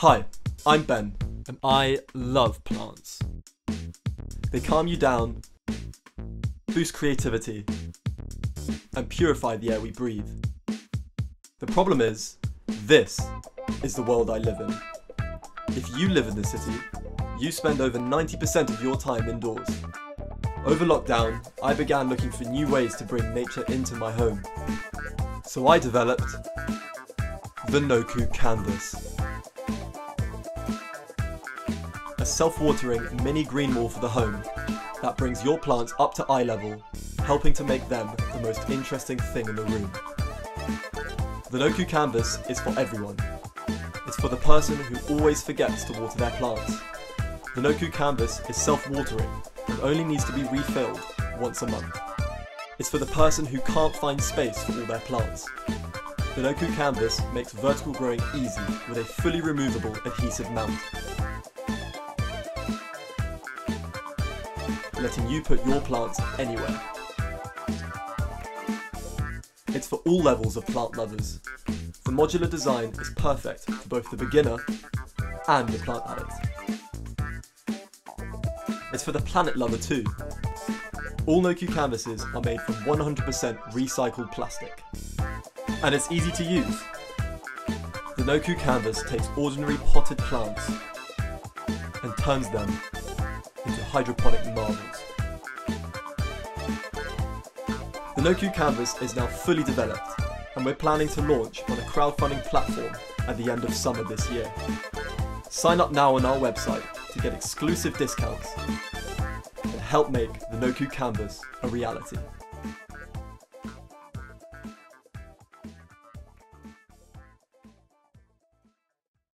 Hi, I'm Ben. and I love plants. They calm you down, boost creativity, and purify the air we breathe. The problem is, this is the world I live in. If you live in the city, you spend over 90% of your time indoors. Over lockdown, I began looking for new ways to bring nature into my home. So I developed the Noku Canvas. Self-watering mini green wall for the home that brings your plants up to eye level, helping to make them the most interesting thing in the room. The Noku Canvas is for everyone. It's for the person who always forgets to water their plants. The Noku Canvas is self-watering and only needs to be refilled once a month. It's for the person who can't find space for all their plants. The Noku Canvas makes vertical growing easy with a fully removable adhesive mount. Letting you put your plants anywhere. It's for all levels of plant lovers. The modular design is perfect for both the beginner and the plant addict. It's for the planet lover too. All Noku canvases are made from 100% recycled plastic. And it's easy to use. The Noku canvas takes ordinary potted plants and turns them hydroponic marvels. The Noku Canvas is now fully developed, and we're planning to launch on a crowdfunding platform at the end of summer this year. Sign up now on our website to get exclusive discounts and help make the Noku Canvas a reality.